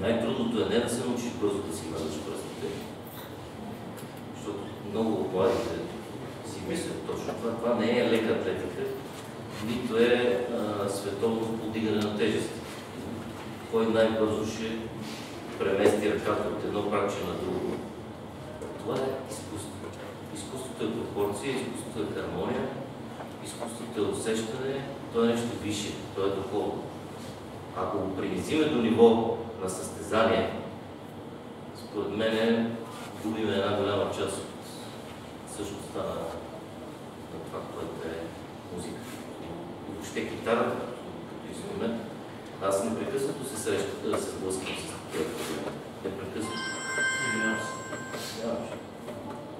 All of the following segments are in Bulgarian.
най-трудното е не да се научиш бързо да си мазаш пръстите, защото много от младите си мислят точно това. Това не е лека атлетика, нито е световно подигане на тежести. Кой най-бързо ще премести ръката от едно праче на друго. Това е изкуство. Изкуството е пропорция, изкуството е хармония, изкуството е усещане, то е нещо висше, то е духовно. Ако го принизиме до ниво на състезание, според мен губим една голяма част от същността на, на това, което е музика. И въобще китарата, като инструмент, аз непрекъснато се срещам, да се сблъскам с такива проблеми. Непрекъснато. Извинявам се.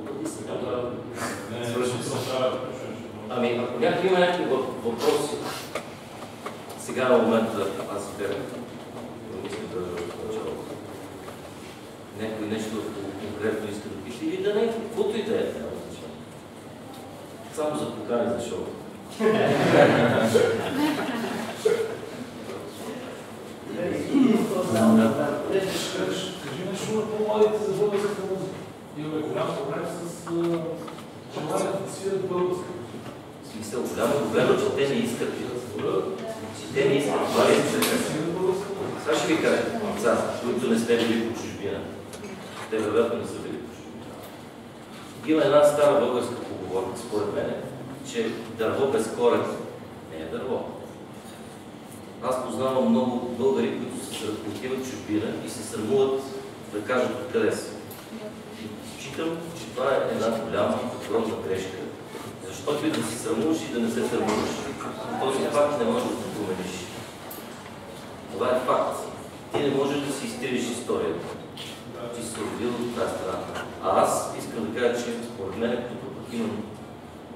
Обади се. Да, не, Свърши не, се. да, Ами, ако някой има някакви въп- въпроси, сега е момента, аз си бях, не мисля да в началото. Някой нещо конкретно иска да пише или да не, каквото и да е, няма значение. Само за покани за шоу. Кажи нещо на по-младите за българската музика. Имаме голям проблем с желанието да свирят българска. В смисъл, голямо проблем е, че те не искат. Че те не искат. Е българска музика. Сега ще ви кажа, които не сте били по чужбина. Те вероятно не са били по чужбина. Има една стара българска поговорка, според мен, че дърво без корен не е дърво. Аз познавам много българи, които се отиват чужбина и се срамуват да кажат откъде са. И считам, че това е една голяма, огромна грешка. Защото и да се срамуваш и да не се срамуваш. Този факт не можеш да промениш. Това е факт. Ти не можеш да си изтриеш историята. Ти си се родил от тази страна. А аз искам да кажа, че според мен тук пък имам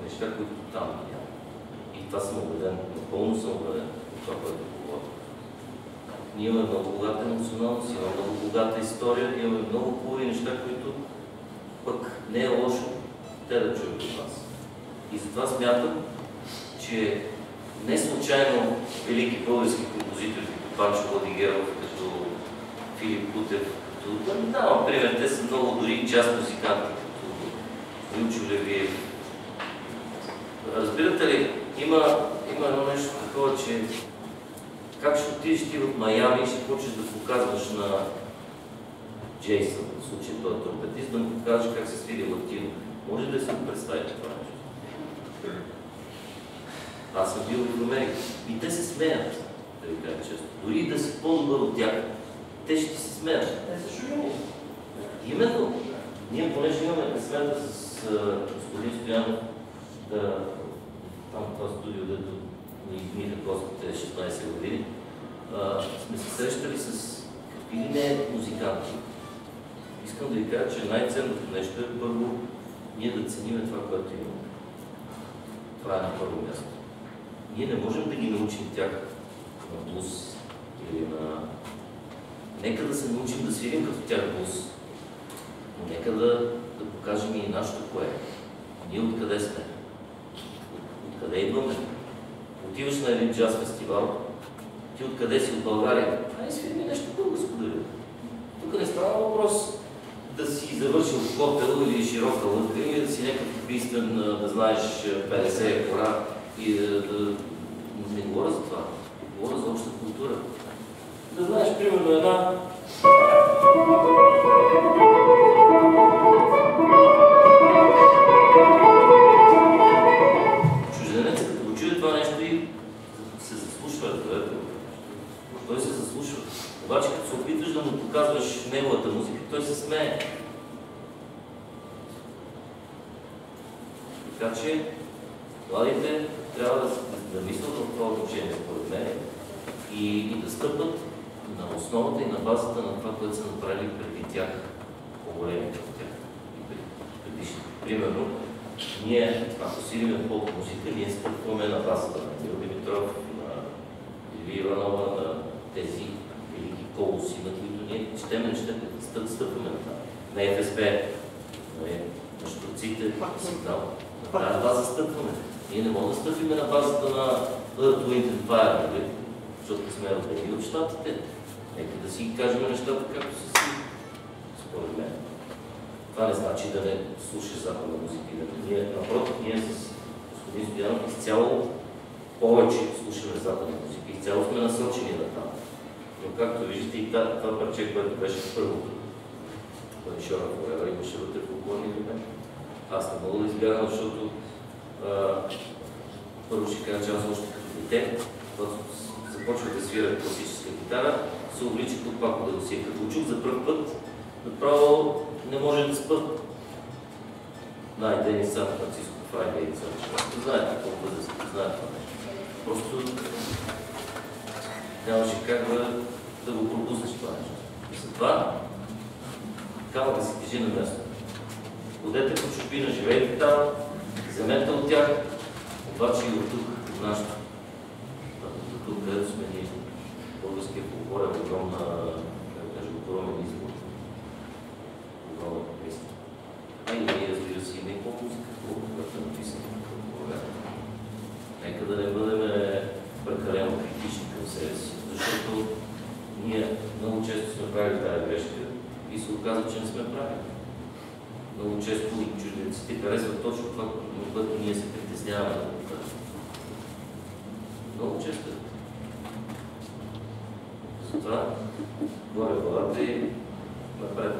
неща, които там няма. И това съм убеден. Напълно съм убеден от това, което говоря. Ние имаме много богата емоционалност, имаме много богата история, имаме много хубави неща, които пък не е лошо те да чуят от нас. И затова смятам, че не случайно велики български композитори, като Панчо Владигеров, като Филип Кутев, като... Да давам пример, те са много дори джаз музиканти, Лючо Левиев. Разбирате ли, има, има едно нещо такова, че как ще отидеш ти в Майами и ще почнеш да показваш на Джейсън, в случая той е тромпетист, да му покажеш как се свири латино. Може да си го представите това нещо? Аз съм бил в Америка. И те се смеят, да ви кажа често. Дори да си по-добър от тях, те ще ти се смеят. Те са шугани. Именно. Ние, понеже имаме късмета с господин Стоянов, да, там това студио, дето ни измиха гостите 16 години, а, сме се срещали с какви ли не музиканти. Искам да ви кажа, че най-ценното нещо е първо ние да цениме това, което имаме. Това е на първо място. Ние не можем да ги научим тях на блуз или на... Нека да се научим да свирим като тях блуз, но нека да, да покажем и нашето кое. Ние откъде сме? От, откъде идваме? Отиваш на един джаз фестивал, ти откъде си от България? Ай, свири ми нещо българско да. Тук не става въпрос да си завършил хотел или широка лъка или да си някакъв убийствен, а, да знаеш а, 50 кора и да, да... Не говоря за това. Говоря за обща култура. Да знаеш, примерно, една Така че, младите трябва да, да мислят в това отношение, според мен, и, и да стъпат на основата и на базата на това, което са направили преди тях, по-големите от тях. Примерно, ние, ако сириме поп музика, ние стъпваме на базата на Кирил Димитров, на Иви Иванова, на тези велики колоси, на които ние четеме неща, стъп, стъпваме на това. На ФСБ, на штурците, сигнал. На тази база стъпваме. Ние не можем да стъпим на базата на Earth, Wind and Fire, нали? защото сме родени от щатите. Нека да си кажем нещата както са си, според мен. Това не значи да не слушаш западна музика. и да не- Ние, напротив, ние с господин Стоянов изцяло повече слушаме западна музика. Изцяло сме насочени на там. Но както виждате и това парче, което беше първото, Шора Форева имаше вътре фолклорни елементи. Аз да избягам, защото а, първо ще кажа, че аз още като дете, когато започвах да свиря класическа гитара, се увличих от Пако Делосия. Като го чух за първ път, направо не може да спа. Знаете, и Сан Франциско Фрайдей, знаете колко възраст, знаете това нещо. Просто нямаше как да, да го пропуснеш това нещо. И затова трябва да се движи на място. Ходете по чужбина, живейте там, вземете от тях, обаче и от тук, от нашото. От тук, където сме ние, българския фолклор е огромна, огромен избор. Огромен песен. А и ние, разбира се, и по-музика, която е написана в България. Нека да не бъдем прекалено критични към себе си, защото ние много често сме правили тази грешка и се оказва, че не сме правили. Много често и чужденците харесват точно това, което ние се притесняваме. Много често. Затова, горе главата и напред.